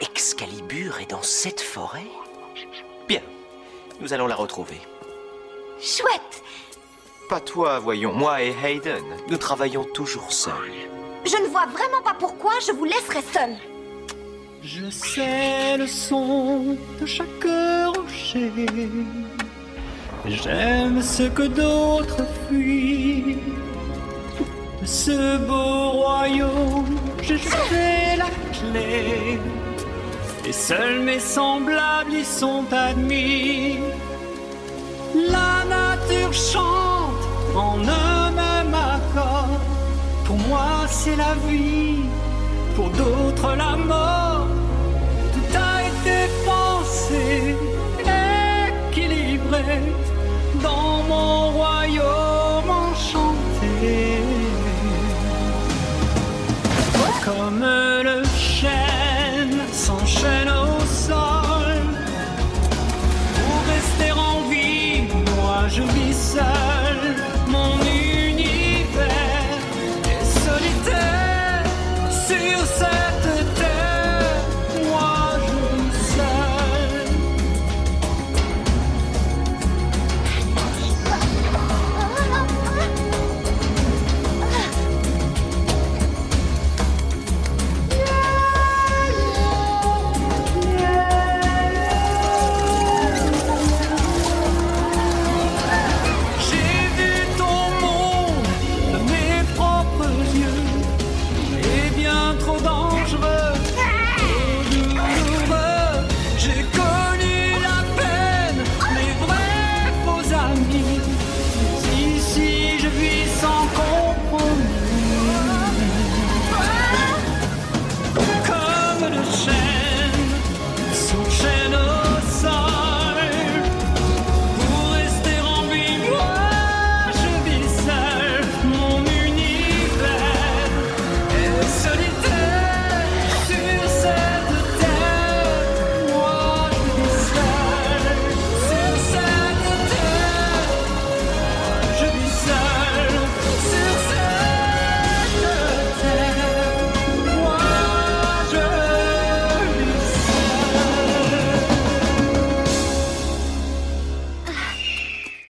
Excalibur est dans cette forêt? Bien, nous allons la retrouver. Chouette Pas toi, voyons, moi et Hayden. Nous travaillons toujours seuls. Je ne vois vraiment pas pourquoi je vous laisserai seul. Je sais le son de chaque rocher. J'aime ce que d'autres fuient. De ce beau royaume, j'ai la clé. Et seuls mes semblables y sont admis. La nature chante en un même accord. Pour moi, c'est la vie, pour d'autres, la mort. Comme le chêne s'enchaîne